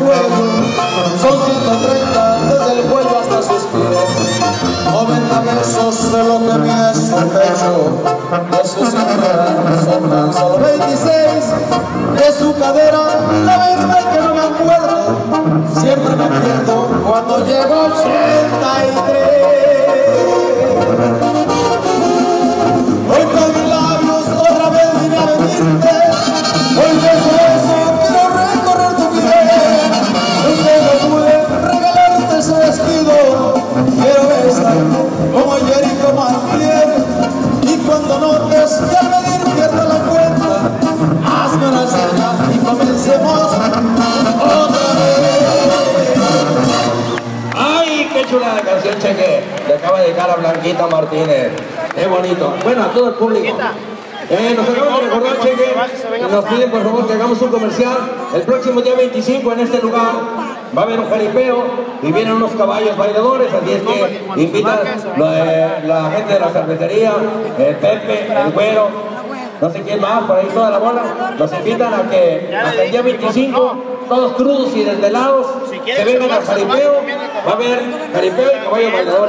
son 130 desde el cuello hasta sus pies. 90 pesos de lo que mide su pecho, de su cintura son tan solo 26, de su cadera, la verdad que no me acuerdo, siempre me pierdo cuando llego a 83. la canción Cheque. Le acaba de dedicar a Blanquita Martínez. Qué bonito. Bueno, a todo el público. Eh, nos acabamos de recordar, Cheque, y nos piden por favor que hagamos un comercial. El próximo día 25 en este lugar va a haber un jaripeo y vienen unos caballos bailadores, así es que invitan la gente de la cervecería, el Pepe, el Güero, no sé quién más, por ahí toda la bola, nos invitan a que hasta el día 25, todos crudos y desvelados, se vengan al jaripeo, va a haber jaripeo y caballo bailador.